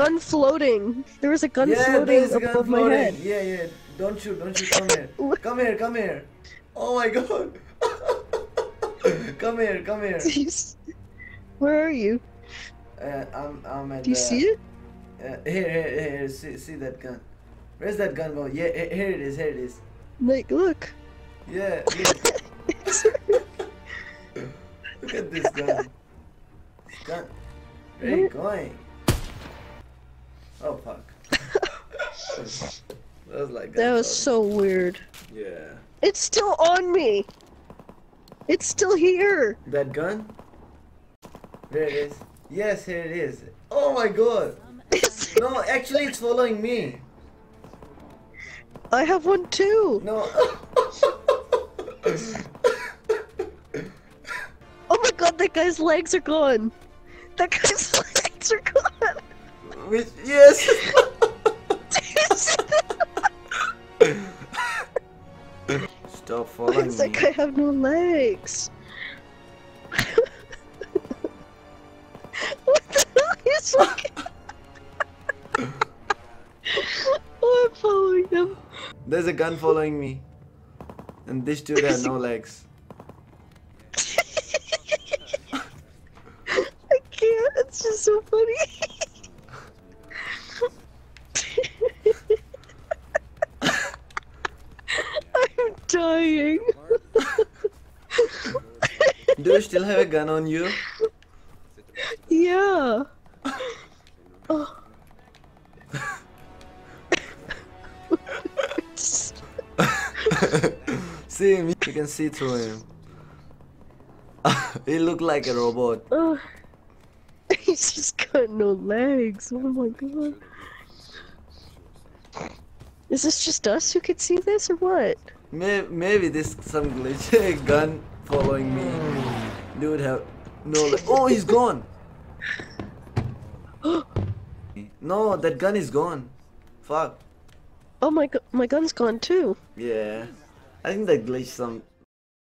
gun floating. There was a gun yeah, floating there's a gun above my head. Yeah, yeah. Don't shoot, don't shoot. Come here. come here, come here. Oh my god. come here, come here. Where are you? Uh, I'm, I'm at Do you the- see it? Uh, here, here, here. See, see that gun. Where's that gun going? Yeah, here it is, here it is. Like, look. Yeah, look. Look at this gun. This gun. Where are you going? Oh fuck. that was like That was gunshot. so weird. Yeah. It's still on me. It's still here. That gun? There it is. Yes, here it is. Oh my god. No, actually it's following me. I have one too. No. Oh my god, that guy's legs are gone. That guy's legs are gone. Which yes. Stop following that me. guy have no legs? what the hell is like? oh, I'm following him. There's a gun following me. And this dude has no legs. I can't. It's just so funny. Dying. Do you still have a gun on you? yeah. Oh. see him, you can see through him. he looked like a robot. Ugh. Oh. He's just got no legs. Oh my god. Is this just us who could see this or what? Maybe, maybe this some glitch. Gun following me. Dude have no. Oh, he's gone. no, that gun is gone. Fuck. Oh my my gun's gone too. Yeah. I think that glitch some